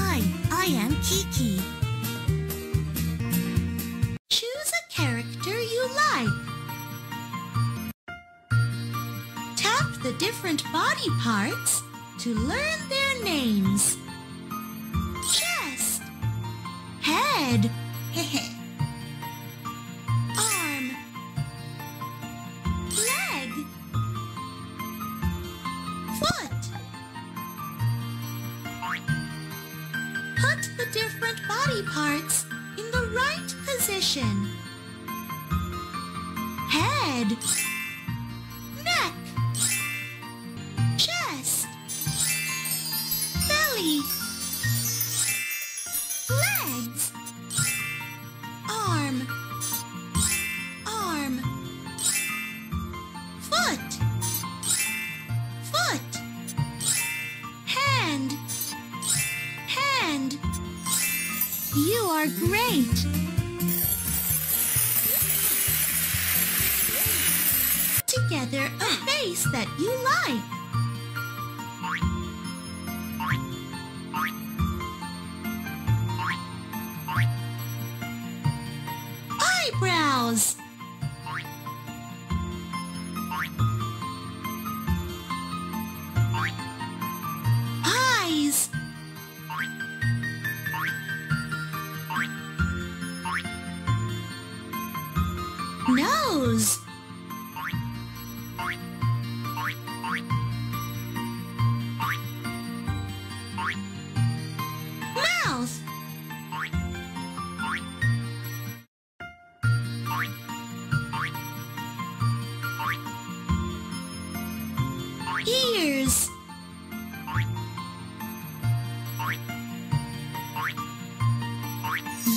Hi, I am Kiki. Choose a character you like. Tap the different body parts to learn their names. Chest, head, parts in the right position. Head, great. Together a face that you like. Eyebrows.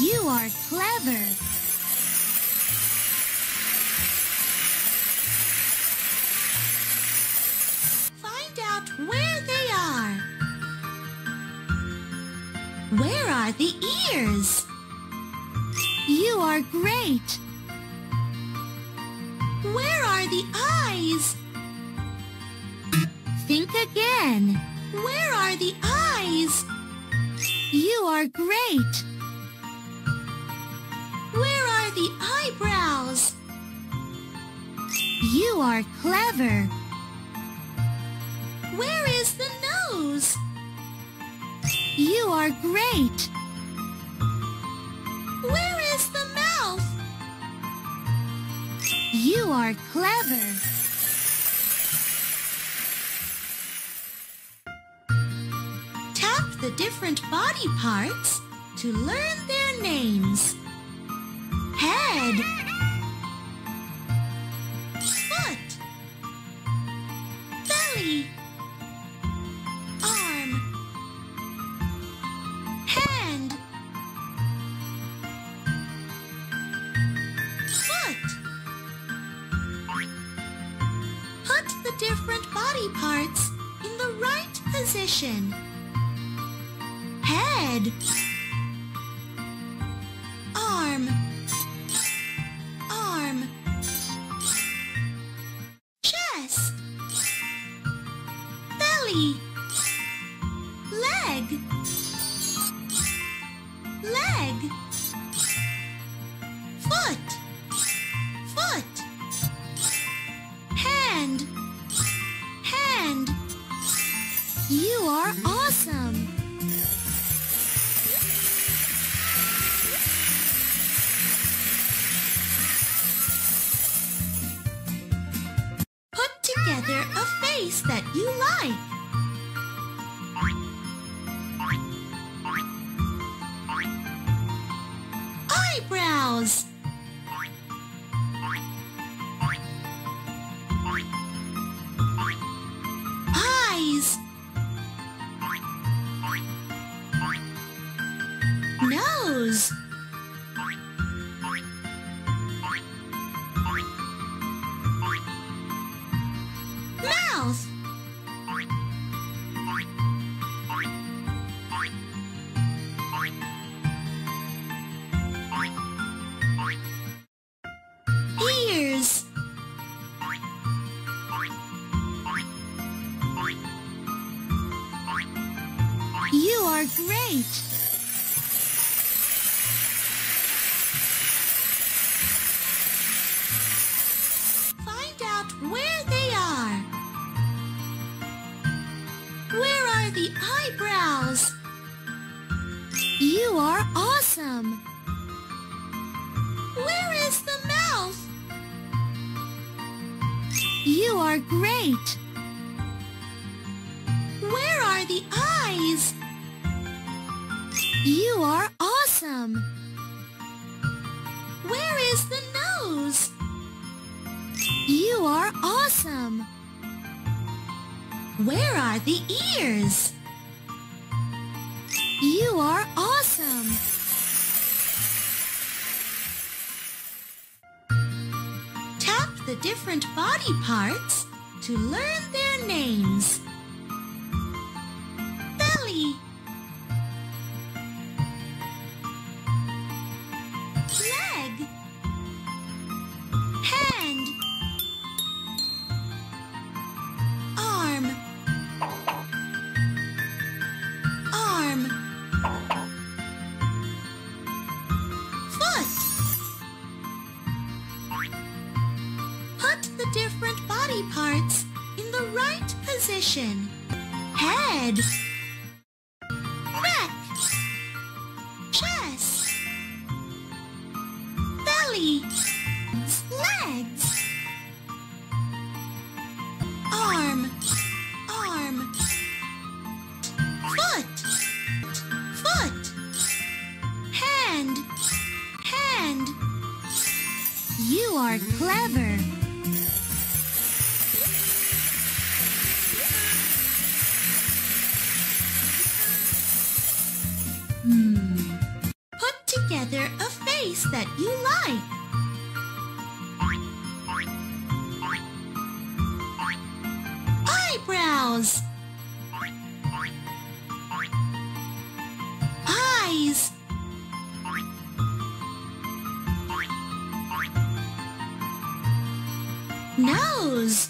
You are clever. Find out where they are. Where are the ears? You are great. Where are the eyes? Think again. Where are the eyes? You are great. You are clever. Where is the nose? You are great. Where is the mouth? You are clever. Tap the different body parts to learn their names. Head. Position. Head. That Ears. You are great! You are awesome! Where is the mouth? You are great! Where are the eyes? You are awesome! Where is the nose? You are awesome! Where are the ears? Are awesome! Tap the different body parts to learn their names. Position. Head. Neck. Chest. Belly. Legs. Arm. Arm. Foot. Foot. Hand. Hand. You are clever. Together a face that you like. Eyebrows. Eyes. Nose.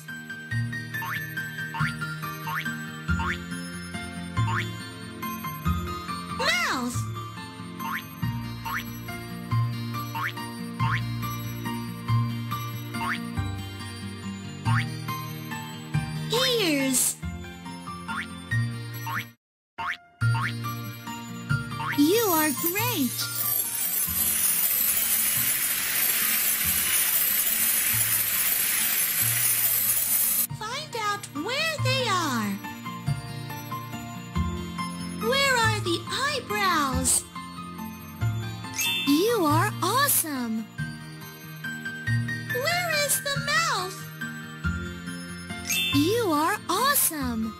Are great. Find out where they are. Where are the eyebrows? You are awesome. Where is the mouth? You are awesome.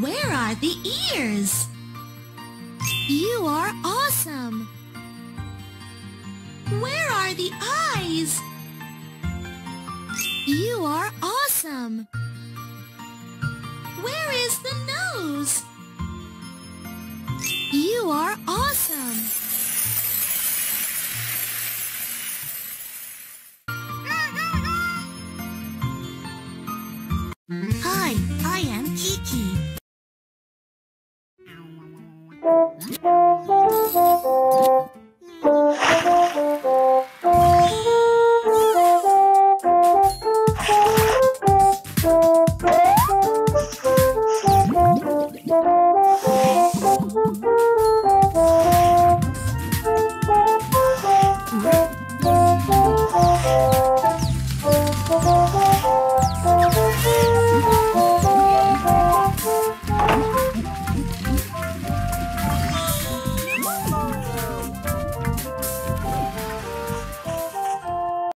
Where are the ears? You are awesome. Where are the eyes? You are awesome. Where is the nose?